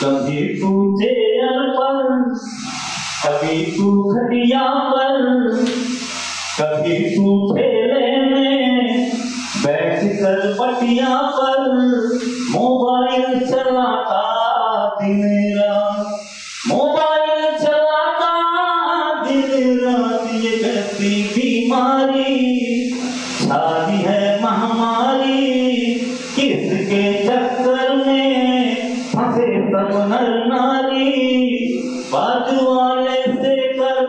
کبھی تو پر کبھی تو کھٹیا پر کبھی تو ٹھیلے میں بیٹھ کر پٹیا پر موبائل چلاتا دن رات موبائل چلاتا دن رات یہ کیسی بیماری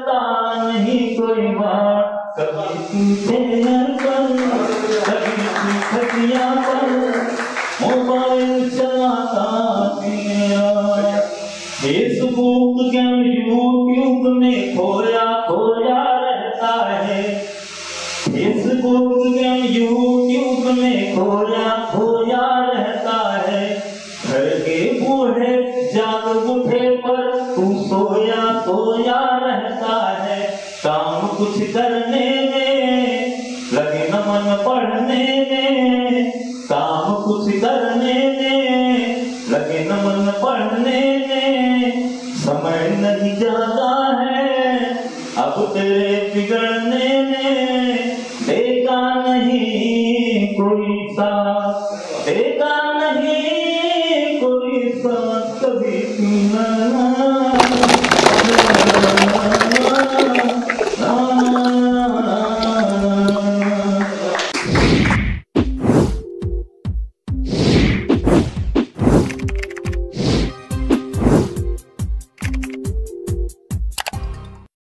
کرتا نہیں کوئی بات کبھی تو چینل پر، کبھی تو کھٹیا پر۔ موبائل چلاتا تیرا فیس بک کے یوٹیوب میں کھویا؟ کھویا رہتا ہے۔ فیس بک کے یوٹیوب میں کھویا؟ تو سویا سویا رہتا ہے، کام کچھ کرنے میں، لگے نمن پڑھنے میں، کام کچھ کرنے میں، لگے نمن پڑھنے میں سمے نہیں جاتا ہے، اب تیرے بگڑنے میں دیکھا نہیں کوئی ساتھ دیکھا نہیں